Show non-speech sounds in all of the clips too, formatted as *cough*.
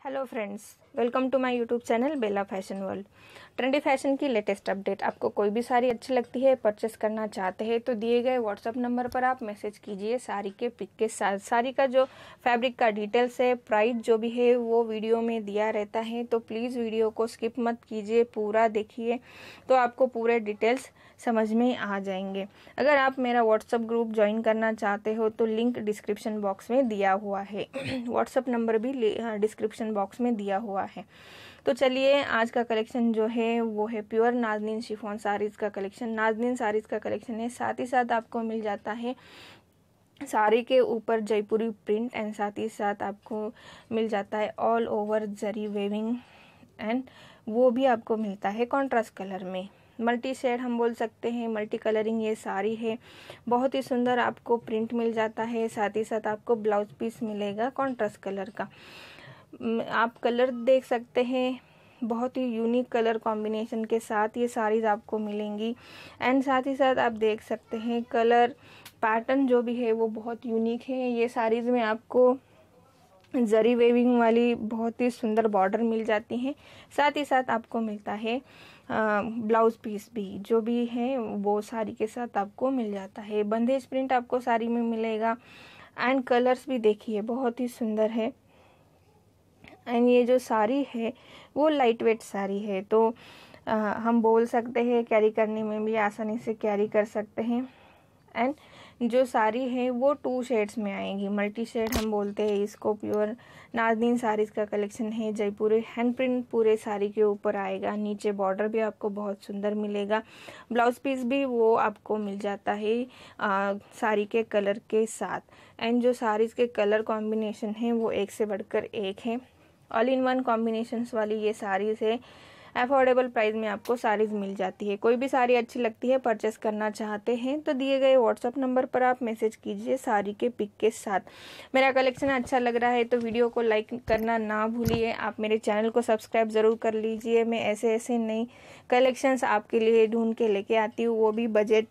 Hello friends welcome to my YouTube channel Bela fashion world trendy fashion की latest update आपको कोई भी साड़ी अच्छी लगती है परचेस करना चाहते हैं तो दिए गए व्हाट्सअप नंबर पर आप मैसेज कीजिए। साड़ी के पिक के साथ साड़ी का जो फैब्रिक का डिटेल्स है प्राइस जो भी है, वो वीडियो में दिया रहता है। तो प्लीज़ वीडियो को स्किप मत कीजिए, पूरा देखिए तो आपको पूरे डिटेल्स समझ में आ जाएँगे। अगर आप मेरा व्हाट्सअप ग्रुप ज्वाइन करना चाहते हो तो लिंक डिस्क्रिप्शन बॉक्स में दिया हुआ है। *clears throat* व्हाट्सअप नंबर भी डिस्क्रिप्शन बॉक्स में दिया हुआ है। तो चलिए, आज का कलेक्शन जो है, वो है प्योर नाजनीन शिफॉन साड़ीज़ का कलेक्शन नाजनीन साड़ीज़ का कलेक्शन है, साथ ही साथ आपको मिल जाता है साड़ी के ऊपर जयपुरी प्रिंट एंड साथ ही साथ आपको मिल जाता है all over zari weaving and वो भी आपको मिलता है कॉन्ट्रास्ट कलर में। मल्टी शेड हम बोल सकते हैं मल्टी कलरिंग ये साड़ी है। बहुत ही सुंदर आपको प्रिंट मिल जाता है, साथ ही साथ आपको ब्लाउज पीस मिलेगा कॉन्ट्रास्ट कलर का। आप कलर देख सकते हैं। बहुत ही यूनिक कलर कॉम्बिनेशन के साथ ये साड़ीज आपको मिलेंगी। एंड साथ ही साथ आप देख सकते हैं कलर पैटर्न जो भी है वो बहुत यूनिक है। ये साड़ीज़ में आपको जरी वेविंग वाली बहुत ही सुंदर बॉर्डर मिल जाती हैं। साथ ही साथ आपको मिलता है ब्लाउज पीस भी, जो भी है वो साड़ी के साथ आपको मिल जाता है। बंदेज प्रिंट आपको साड़ी में मिलेगा। एंड कलर्स भी देखिए, बहुत ही सुंदर है। एंड ये जो साड़ी है वो लाइट वेट साड़ी है। तो आ, हम बोल सकते हैं कैरी करने में भी आसानी से कैरी कर सकते हैं। एंड जो साड़ी है वो टू शेड्स में आएँगी। मल्टी शेड हम बोलते हैं इसको प्योर नाजनीन साड़ीज़ का कलेक्शन है। जयपुरी हैंड प्रिंट पूरे साड़ी के ऊपर आएगा। नीचे बॉर्डर भी आपको बहुत सुंदर मिलेगा। ब्लाउज पीस भी वो आपको मिल जाता है साड़ी के कलर के साथ। एंड जो साड़ीज़ के कलर कॉम्बिनेशन है वो एक से बढ़कर एक है। ऑल इन वन कॉम्बिनेशंस वाली ये साड़ीज़ है अफोर्डेबल प्राइस में आपको साड़ीज़ मिल जाती है। कोई भी साड़ी अच्छी लगती है परचेस करना चाहते हैं तो दिए गए व्हाट्सअप नंबर पर आप मैसेज कीजिए साड़ी के पिक के साथ। मेरा कलेक्शन अच्छा लग रहा है तो वीडियो को लाइक करना ना भूलिए। आप मेरे चैनल को सब्सक्राइब ज़रूर कर लीजिए। मैं ऐसे ऐसे नई कलेक्शंस आपके लिए ढूंढ के लेके आती हूँ, वो भी बजट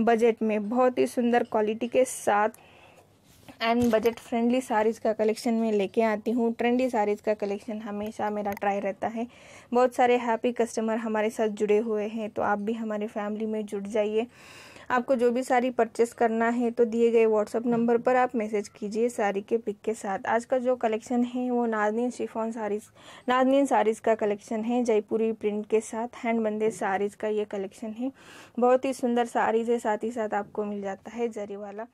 बजट में बहुत ही सुंदर क्वालिटी के साथ। एंड बजट फ्रेंडली साड़ीज़ का कलेक्शन में लेके आती हूँ। ट्रेंडी साड़ीज़ का कलेक्शन हमेशा मेरा ट्राई रहता है। बहुत सारे हैप्पी कस्टमर हमारे साथ जुड़े हुए हैं तो आप भी हमारे फैमिली में जुड़ जाइए। आपको जो भी साड़ी परचेस करना है तो दिए गए व्हाट्सअप नंबर पर आप मैसेज कीजिए साड़ी के पिक के साथ। आज का जो कलेक्शन है, वो नाजनीन शिफॉन साड़ीज़ नाजनीन साड़ीज़ का कलेक्शन है, जयपुरी प्रिंट के साथ। हैंड बंदे साड़ीज़ का ये कलेक्शन है। बहुत ही सुंदर साड़ीज़ है, साथ ही साथ आपको मिल जाता है जरी वाला।